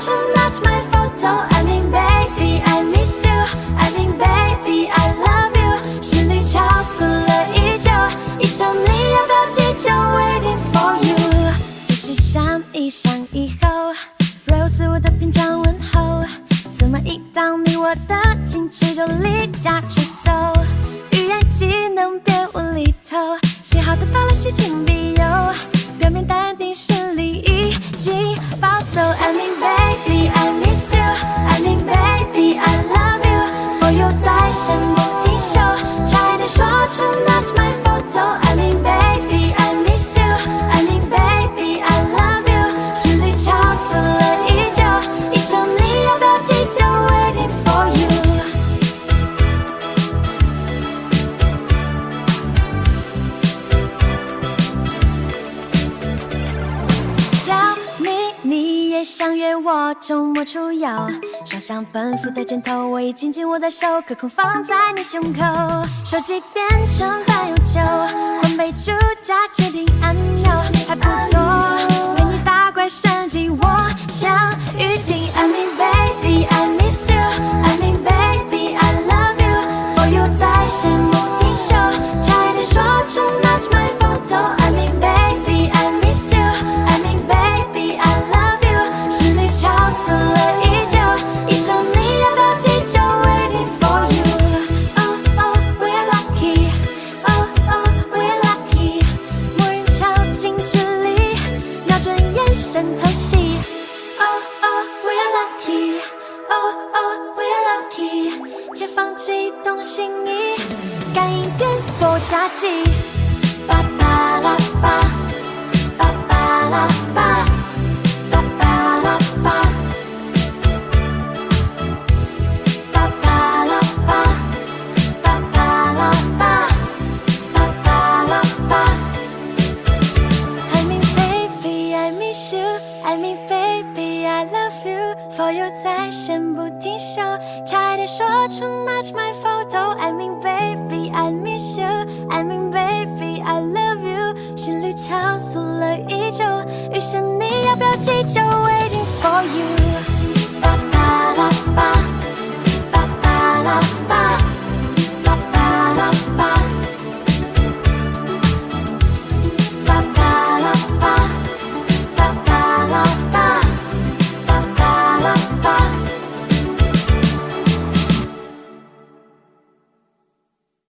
So much my photo, I mean baby I miss you, I mean baby I love you。是你敲碎了依旧，一想你要的计就，Waiting for you。只是想一想以后，若有似无的平常问候，怎么一到你我的情区就离家出走？语言技能别无厘头，幸好得到了喜庆笔友，表面淡定，心里已经暴走。I mean。相约我周末出游，双向奔赴的箭头，我已紧紧握在手，可空放在你胸口，手机变成白永久。神偷袭。Oh oh we are lucky, oh oh we are lucky，解放激动心意，感应电波炸击。我又在线不停休，差点说出 Not my photo。I mean baby, I miss you。I mean baby, I love you。心率超速了依旧，遇上你要不要急救？